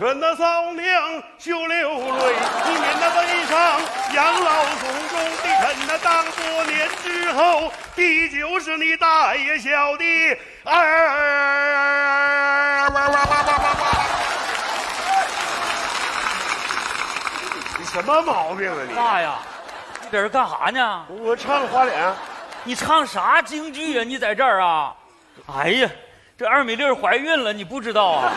劝那嫂娘休流泪，以免那悲伤养老送终。你看那当多年之后，地就是你大爷小的儿。你什么毛病啊你？爸呀，你在这儿干啥呢？我唱花脸。你唱啥京剧啊？你在这儿啊？哎呀，这二米粒怀孕了，你不知道啊？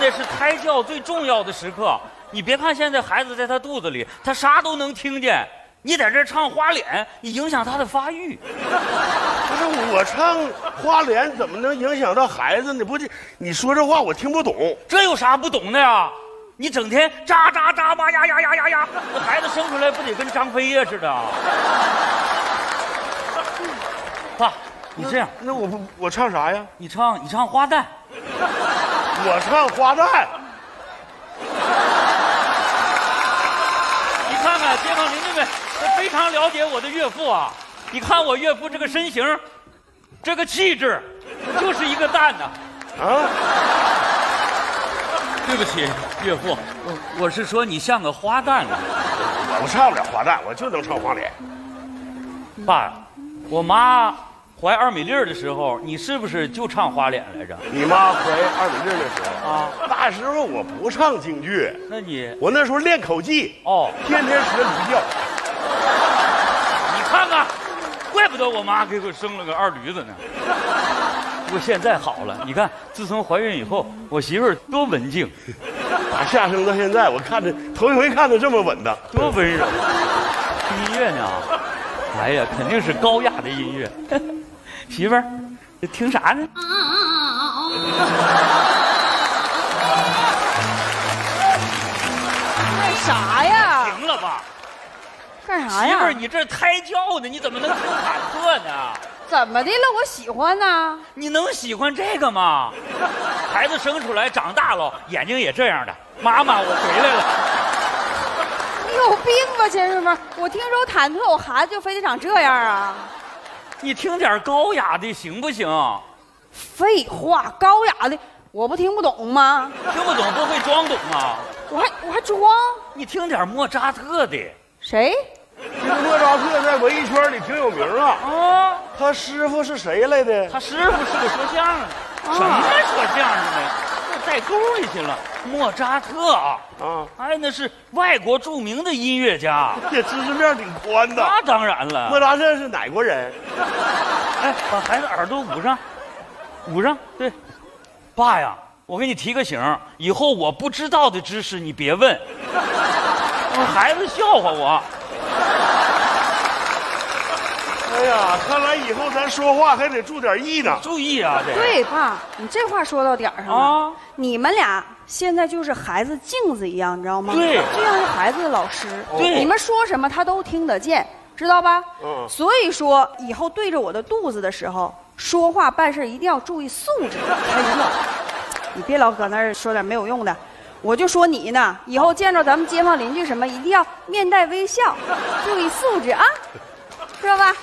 现在是胎教最重要的时刻。你别看现在孩子在他肚子里，他啥都能听见。你在这唱花脸，你影响他的发育。不是我唱花脸，怎么能影响到孩子呢？不是，你说这话我听不懂。这有啥不懂的呀？你整天喳喳喳吧呀呀呀呀呀，那孩子生出来不得跟张飞呀似的？爸，你这样，那我不我唱啥呀？你唱你唱花旦。我唱花旦。你看看街坊邻居们，他非常了解我的岳父啊。你看我岳父这个身形，这个气质，就是一个蛋呐。啊。对不起，岳父，我我是说你像个花旦呢。我唱不了花旦，我就能唱花脸。爸，我妈。怀二米粒的时候，你是不是就唱花脸来着？你妈怀二米粒的时候啊，那时候我不唱京剧。那你我那时候练口技哦，天天学驴叫。你看看，怪不得我妈给我生了个二驴子呢。不过现在好了，你看，自从怀孕以后，我媳妇儿多文静。打下生到现在，我看着头一回看着这么稳的，多温柔。听音乐呢？哎呀，肯定是高雅的音乐。媳妇儿，听啥呢？干啥呀？停了吧！干啥呀？媳妇儿，你这胎教呢，你怎么能听忐忑呢？怎么的了？我喜欢呢。你能喜欢这个吗？孩子生出来长大了，眼睛也这样的。妈妈，我回来了。你有病吧，亲生们？我听说忐忑，我孩子就非得长这样啊？你听点高雅的行不行？废话，高雅的我不听不懂吗？听不懂不会装懂啊？我还我还装？你听点莫扎特的。谁？这个莫扎特在文艺圈里挺有名啊。啊，他师傅是谁来的？他师傅是个说相声的。什么说相声的？带沟里去了，莫扎特啊，啊，哎，那是外国著名的音乐家，这知识面挺宽的。那当然了，莫扎特是哪国人？哎，把孩子耳朵捂上，捂上。对，爸呀，我给你提个醒，以后我不知道的知识你别问，孩子笑话我。哎呀，看来以后咱说话还得注点意呢。注意啊，这对爸，你这话说到点儿上了。啊，你们俩现在就是孩子镜子一样，你知道吗？对，就像是孩子的老师。对，你们说什么他都听得见，知道吧？嗯。所以说，以后对着我的肚子的时候说话办事一定要注意素质。哎呀，你别老搁那儿说点没有用的。我就说你呢，以后见着咱们街坊邻居什么，一定要面带微笑，注意素质啊。知道吧？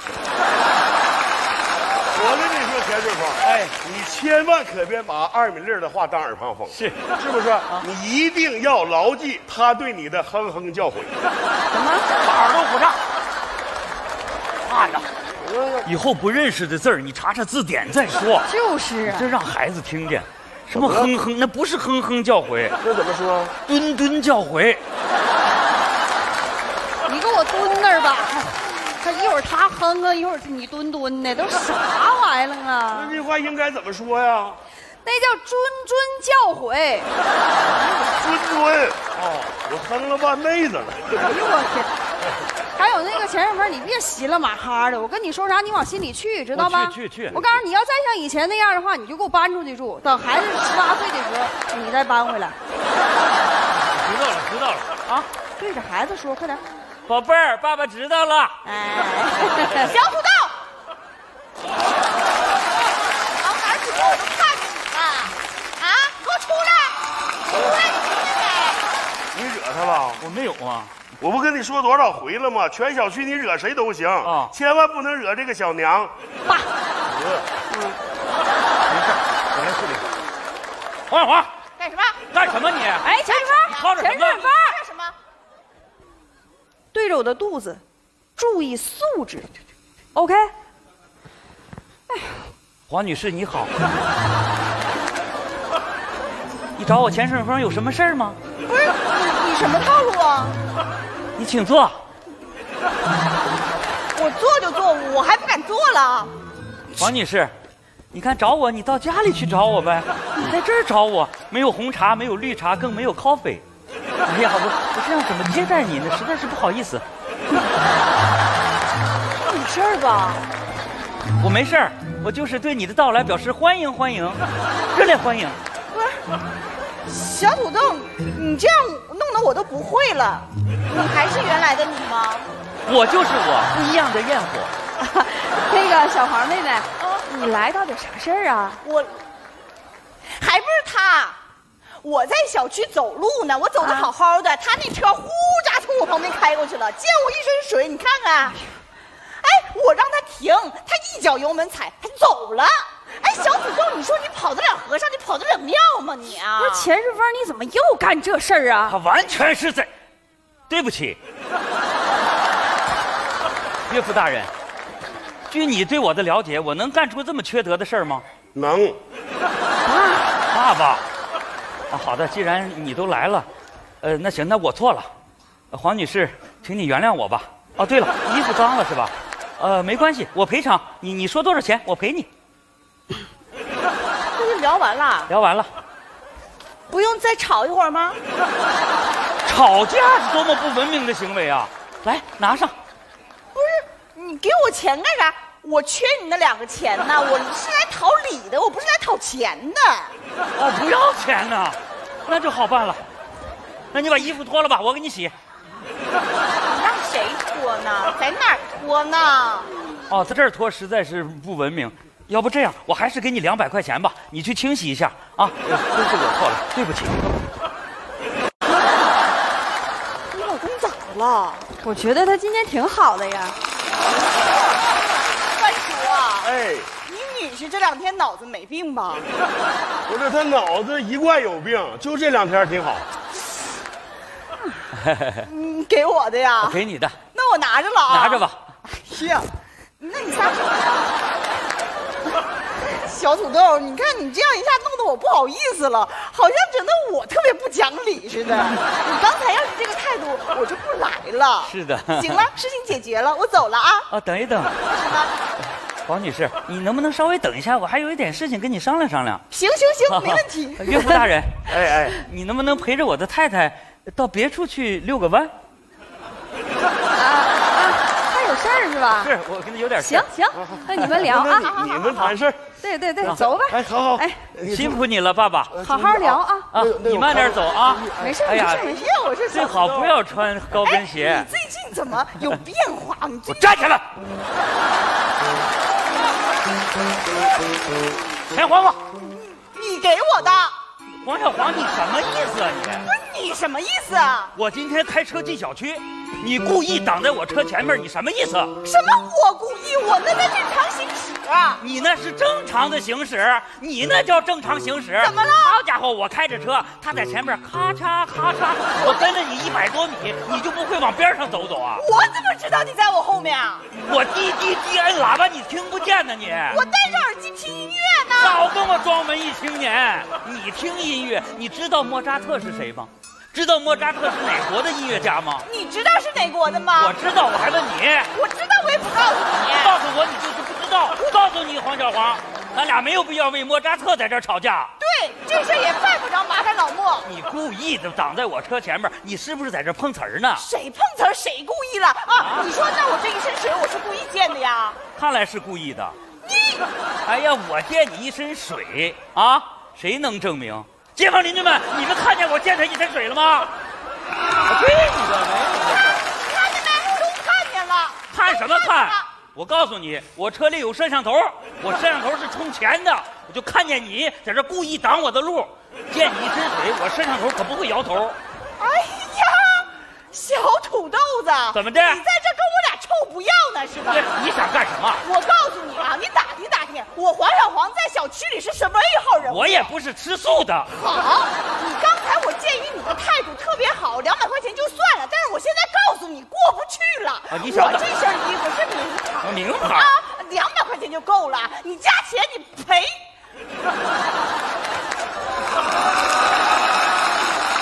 我跟你说，田顺峰，哎，你千万可别把二米粒的话当耳旁风，是是不是？你一定要牢记他对你的哼哼教诲。什么？把耳朵捂上。以后不认识的字儿，你查查字典再说。就是啊，这让孩子听见，什么哼哼？那不是哼哼教诲，那怎么说？蹲蹲教诲。你给我蹲那儿吧。一会儿他哼啊，一会儿你蹲蹲的，都啥玩意儿啊？那句话应该怎么说呀？那叫谆谆教诲。谆谆哦，我哼了半辈子了。哎呦我天！还有那个钱顺风，你别稀了马哈的，我跟你说啥，你往心里去，知道吧？去去去！我告诉你，要再像以前那样的话，你就给我搬出去住，等孩子十八岁的时候，你再搬回来。知道了，知道了啊！对着孩子说，快点。宝贝儿，爸爸知道了。哎，小土豆，往哪儿去？我都看你了。啊，给我出来！出来，你听见没？你惹他了？我没有啊。我不跟你说多少回了吗？全小区你惹谁都行啊，千万不能惹这个小娘。爸。嗯。没事，我来处理。黄小华。干什么？干什么你？哎，钱顺吵芳，着什么钱顺芳，干什么？对着我的肚子，注意素质，OK？哎黄女士你好，你找我钱顺风有什么事儿吗？不是你，你什么套路啊？你请坐。我坐就坐，我还不敢坐了。黄女士，你看找我，你到家里去找我呗。你在这儿找我，没有红茶，没有绿茶，更没有 coffee。哎呀，我我这样怎么接待你呢？实在是不好意思。你事儿吧？我没事儿，我就是对你的到来表示欢迎欢迎，热烈欢迎。不是，小土豆，你这样弄得我都不会了。你还是原来的你吗？我就是我，不一样的焰火。那个小黄妹妹，你来到底啥事儿啊？我还不是他，我在小区走路呢，我走的好好的，他那车呼扎从我旁边开过去了，溅我一身水，你看看。哎，我让他停，他一脚油门踩，他走了。哎，小土豆，你说你跑得了和尚，你跑得了庙吗你啊？不是钱世芳，你怎么又干这事儿啊？他完全是在，对不起，岳父大人。据你对我的了解，我能干出这么缺德的事儿吗？能，爸爸，啊，好的，既然你都来了，呃，那行，那我错了，呃黄女士，请你原谅我吧。哦，对了，衣服脏了是吧？呃，没关系，我赔偿你，你说多少钱，我赔你。这就聊完了，聊完了，不用再吵一会儿吗？吵架是多么不文明的行为啊！来，拿上。不是，你给我钱干啥？我缺你那两个钱呢，我是来讨礼的，我不是来讨钱的。哦，不要钱呢，那就好办了。那你把衣服脱了吧，我给你洗。你让谁脱呢？在哪儿脱呢？哦，在这儿脱实在是不文明。要不这样，我还是给你两百块钱吧，你去清洗一下啊。呃都是我错了，对不起。你老公咋的了？我觉得他今天挺好的呀。三叔啊，哎，你女婿这两天脑子没病吧？不是他脑子一贯有病，就这两天挺好。你给我的呀？给你的，那我拿着了啊。拿着。吧。哎呀，那你下去吧？小土豆，你看你这样一下弄得我不好意思了，好像整得我特别不讲理似的。你刚才要是这个态度，我就不来了。是的行了，事情解决了，我走了啊。啊，等一等，黄女士，你能不能稍微等一下？我还有一点事情跟你商量商量。行行行，没问题。岳父大人，哎哎，你能不能陪着我的太太到别处去遛个弯？啊啊，他有事儿是吧？是我跟他有点事行行，那你们聊啊。那你你们谈事儿。对对对，走吧。哎，好好，哎，辛苦你了，爸爸好好聊啊。啊！你慢点走啊。没事哎呀没事没事。我是最好不要穿高跟鞋哎。你最近怎么有变化？你站起来！钱还我！你给我的，王小黄，你什么意思啊你？不是你什么意思啊？我今天开车进小区，你故意挡在我车前面，你什么意思？什么我故意？我那在正常行驶啊。你那是正常的行驶，你那叫正常行驶。怎么了好家伙，我开着车，他在前面咔嚓咔嚓，我跟着你一百多米，你就不会往边上走走啊？我怎么知道你在我后面啊？我滴滴滴摁喇叭，你听不见呢你？我戴着耳机听音乐呢。少跟我装文艺青年！你听音乐，你知道莫扎特是谁吗？知道莫扎特是哪国的音乐家吗？你知道是哪国的吗？我知道，我还问你。我知道，我也不告诉你。告诉我，你就是不知道。告诉你，黄小黄，咱俩没有必要为莫扎特在这吵架。对，这事也犯不着麻烦老莫。你故意的挡在我车前面，你是不是在这碰瓷儿呢？谁碰瓷儿谁故意了啊？你说那我这一身水我是故意溅的呀？看来是故意的。你哎呀，我溅你一身水啊，谁能证明？街坊邻居们，你们看见我溅他一身水了吗？我对你的没有。看见没？都看见了。看什么看？我告诉你，我车里有摄像头，我摄像头是充钱的，我就看见你在这故意挡我的路，溅你一身水，我摄像头可不会摇头。哎呀，小土豆子，怎么的你在这跟我俩臭不要呢是吧？你想干什么？我告诉你啊，你打我黄小黄在小区里是什么一号人物？我也不是吃素的。好，你刚才我建议你的态度特别好，两百块钱就算了，但是我现在告诉你过不去了。啊你想我这身衣服是名牌，名牌啊，两百块钱就够了，你加钱你赔。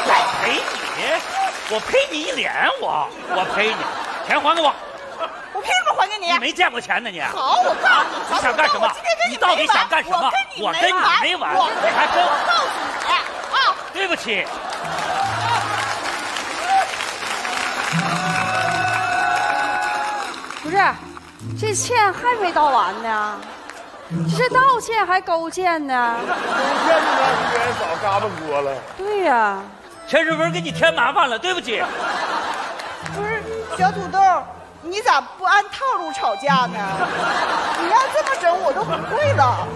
我赔你，我赔你一脸，我我赔你，钱还给我。你？你没见过钱呢你？好，我告诉你，你想干什么你到底想干什么我跟你我跟你没完我你还跟我我告诉你啊，对不起，不是，这歉还没道完呢，这是道歉还勾践呢？勾践那段时间早嘎巴锅了。对呀、陈世峰给你添麻烦了，对不起。不是小土豆，你咋不按套路吵架呢？你要这么整，我都不会了。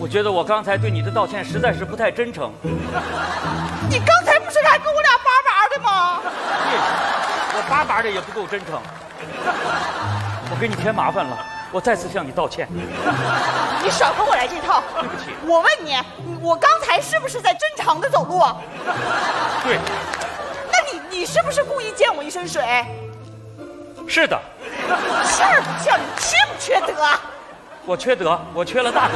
我觉得我刚才对你的道歉实在是不太真诚。你刚才不是还跟我俩叭叭的吗？对，我叭叭的也不够真诚。我给你添麻烦了，我再次向你道歉。你少跟我来这套。对不起我问你，我刚才是不是在正常的走路啊？对，那你你是不是故意溅我一身水？是的，气儿不气儿？你缺不缺德？我缺德，我缺了大德，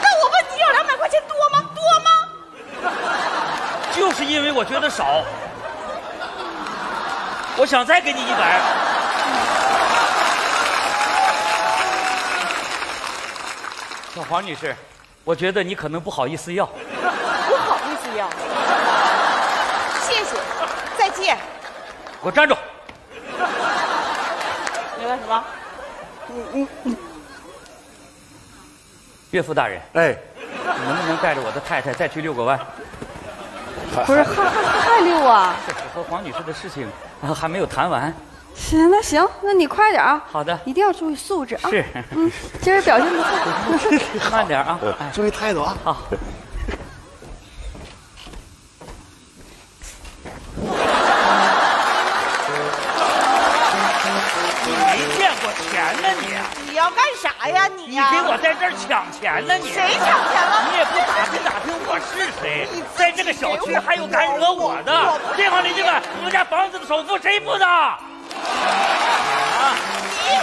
那我问你要两百块钱多吗？多吗？就是因为我觉得少。我想再给你一百。小黄女士，我觉得你可能不好意思要。不好意思要。谢谢，再见。给我站住！你干什么？岳父大人，哎，你能不能带着我的太太再去遛个弯？不是还还还遛啊？这我和黄女士的事情啊还没有谈完。行，那行，那你快点啊！好的一定要注意素质啊！是，嗯，今儿表现不错。慢点啊！哎，注意态度啊！好。你？给我在这儿抢钱呢你？谁抢钱了？你也不打听打听我是谁，在这个小区还有敢惹我的？街坊邻居们，我们家房子的首付谁付的？啊，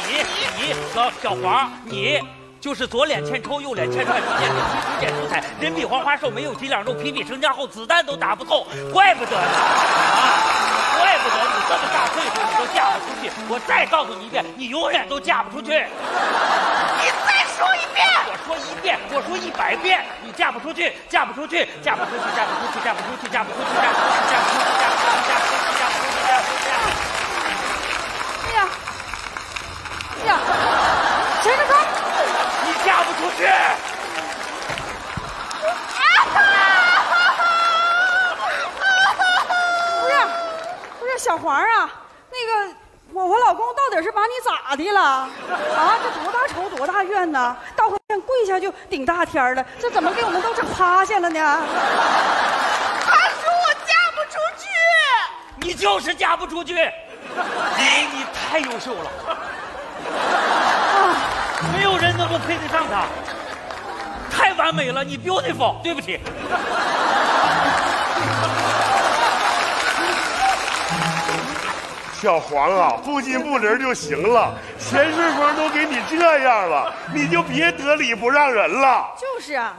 你你小小黄，你就是左脸欠抽，右脸欠踹，中间给踢出剪出彩，人比黄花瘦，没有几两肉，皮比成家后，子弹都打不透，怪不得呢啊！怪不得你这么大岁数你都嫁不出去。我再告诉你一遍，你永远都嫁不出去。说一遍，我说一百遍，你嫁不出去，嫁不出去，嫁不出去，嫁不出去，嫁不出去，嫁不出去，嫁不出去，嫁不出去，嫁不出去，嫁不出去，嫁不出去，嫁不出去。哎呀，哎呀，谁呢？他你嫁不出去。不是，不是小黄啊，那个我我老公到底是把你咋的了？啊，这多大仇多大怨呐？道个歉跪下就顶大天儿了，这怎么给我们都整趴下了呢？他说我嫁不出去。你就是嫁不出去，因为你太优秀了，没有人能够配得上他，太完美了，你 beautiful。对不起，小黄啊，不金不灵就行了。钱顺风都给你这样了，你就别得理不让人了。就是啊，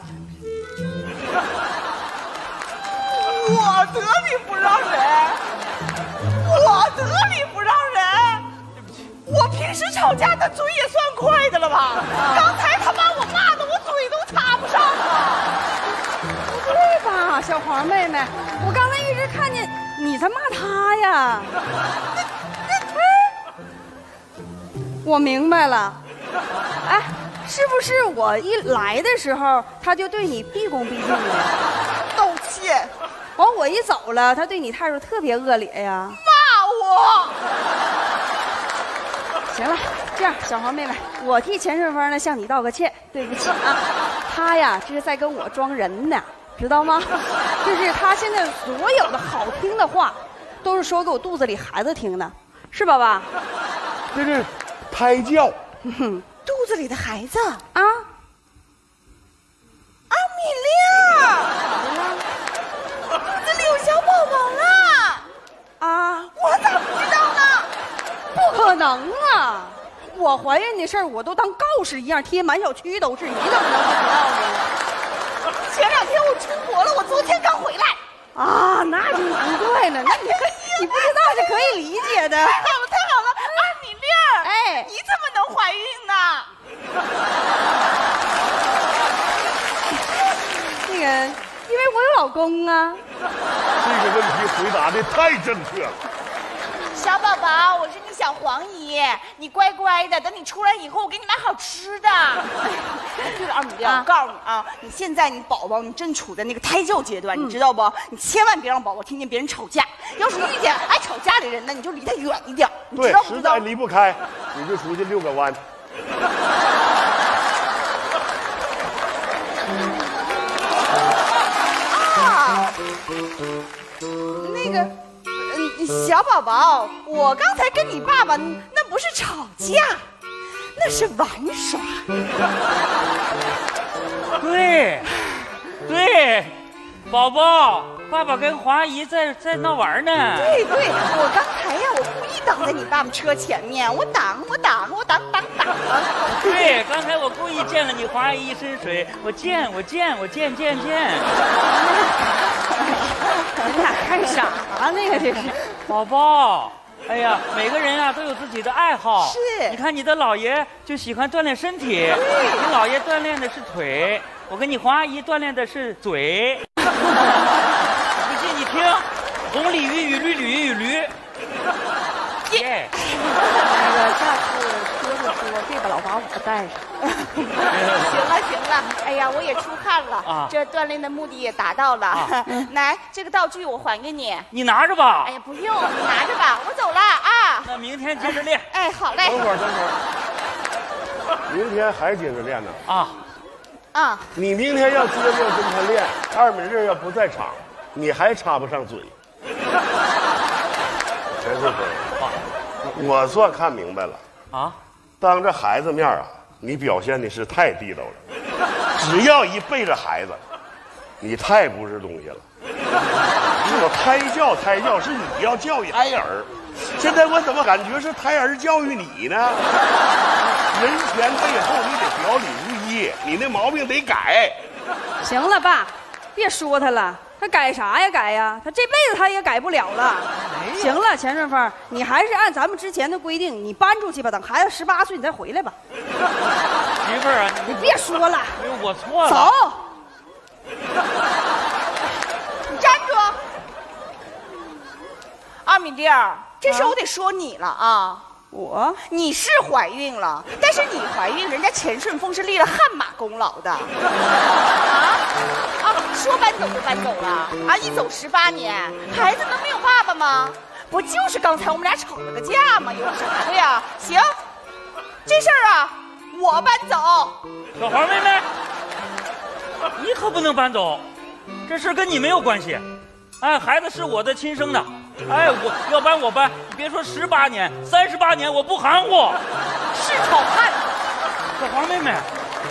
我得理不让人，我得理不让人。我平时吵架的嘴也算快的了吧？刚才他把我骂的，我嘴都插不上了。不对吧，小黄妹妹？我刚才一直看见你在骂他呀。我明白了，哎，是不是我一来的时候他就对你毕恭毕敬的？道歉，完我一走了，他对你态度特别恶劣呀。骂我。行了，这样，小黄妹妹，我替钱顺风呢向你道个歉，对不起啊，他呀这是在跟我装人呢，知道吗？就是他现在所有的好听的话，都是说给我肚子里孩子听的，是吧爸？这是胎教。肚子里的孩子啊，阿米粒肚子里有小宝宝了。啊，我咋不知道呢？不可能啊！我怀孕的事儿，我都当告示一样贴满小区都是，你怎么能不知道呢？前两天我出国了，我昨天刚回来。啊，那就难怪了。那你你不知道是可以理解的。老公啊。这个问题回答的太正确了。小宝宝，我是你小黄姨，你乖乖的，等你出来以后，我给你买好吃的。对了，二米粒儿，啊我告诉你啊，你现在你宝宝你正处在那个胎教阶段，你知道不？你千万别让宝宝听见别人吵架，要是遇见爱吵架的人呢，你就离他远一点，你知对道，不知道实在？离不开，你就出去遛个弯。那个，嗯，小宝宝，我刚才跟你爸爸那不是吵架，那是玩耍。对，对，宝宝，爸爸跟华姨在在那玩呢。对对，我刚才呀，我故意挡在你爸爸车前面，我挡，我挡，我挡挡挡。对，刚才我故意溅了你华姨一身水，我溅，我溅，我溅溅溅。你俩干啥呢呀？这是。宝宝，哎呀，每个人啊都有自己的爱好。是你看你的姥爷就喜欢锻炼身体，你姥爷锻炼的是腿，我跟你黄阿姨锻炼的是嘴。不 信你听，红鲤鱼与绿鲤鱼与驴。耶！那个下次说就说，别把老把我带上。哎呀，我也出汗了，啊这锻炼的目的也达到了。啊 来，这个道具我还给你。你拿着吧哎。呀，不用，你拿着吧，我走了啊。那明天接着练哎，好嘞等。会儿，等会儿，明天还接着练呢。啊。啊，你明天要接着跟他练，二美日要不在场，你还插不上嘴。陈世辉，我算看明白了，啊，当着孩子面啊，你表现的是太地道了。只要一背着孩子，你太不是东西了。你我胎教胎教是你要教育胎儿，现在我怎么感觉是胎儿教育你呢？人前背后你得表里如一，你那毛病得改。行了，爸，别说他了，他改啥呀改呀？他这辈子他也改不了了。行了，钱顺风，你还是按咱们之前的规定，你搬出去吧，等孩子十八岁你再回来吧。媳妇儿啊，你你别说了，哎呦我错了。走。你站住！阿米粒儿，这事我得说你了啊。我你是怀孕了，但是你怀孕，人家钱顺风是立了汗马功劳的。啊 啊，说搬走就搬走了啊！一走十八年，孩子能没有爸爸吗？不就是刚才我们俩吵了个架吗？有啥的呀？行，这事儿啊，我搬走。小黄妹妹，你可不能搬走，这事儿跟你没有关系。哎，孩子是我的亲生的，哎，我要搬我搬，你别说十八年、三十八年，我不含糊。是好汉。小黄妹妹，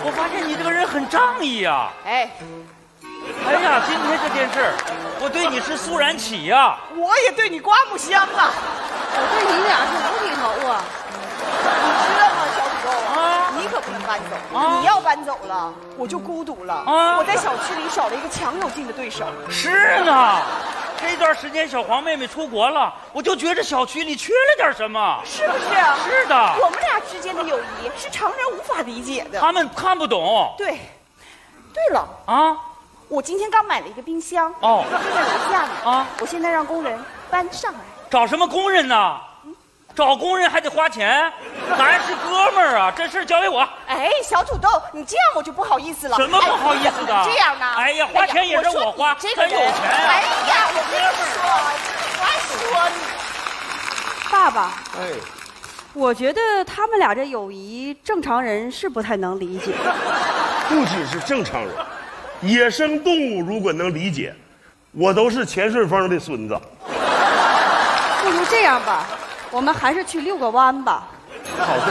我发现你这个人很仗义啊、哎，哎呀，今天这件事儿，我对你是肃然起呀、我也对你刮目相啊。我对你俩是无厘头啊。你知道吗，小土豆啊你可不能搬走。啊你要搬走了，我就孤独了。啊我在小区里少了一个强有劲的对手。是呢，这段时间小黄妹妹出国了，我就觉着小区里缺了点什么。是不是？是的我们俩之间的友谊是常人无法理解的。他们看不懂对，对了，啊。我今天刚买了一个冰箱，哦就在楼下呢。啊我现在让工人搬上来。找什么工人呢？找工人还得花钱，咱是哥们儿啊，这事儿交给我。哎，小土豆，你这样我就不好意思了。什么不好意思的哎这样呢？哎呀花钱也是我花你这个有钱啊哎呀，我跟你说，我还说你。爸爸，哎，我觉得他们俩这友谊，正常人是不太能理解。不只是正常人，野生动物如果能理解，我都是钱顺风的孙子。不如这样吧，我们还是去遛个弯吧。好的，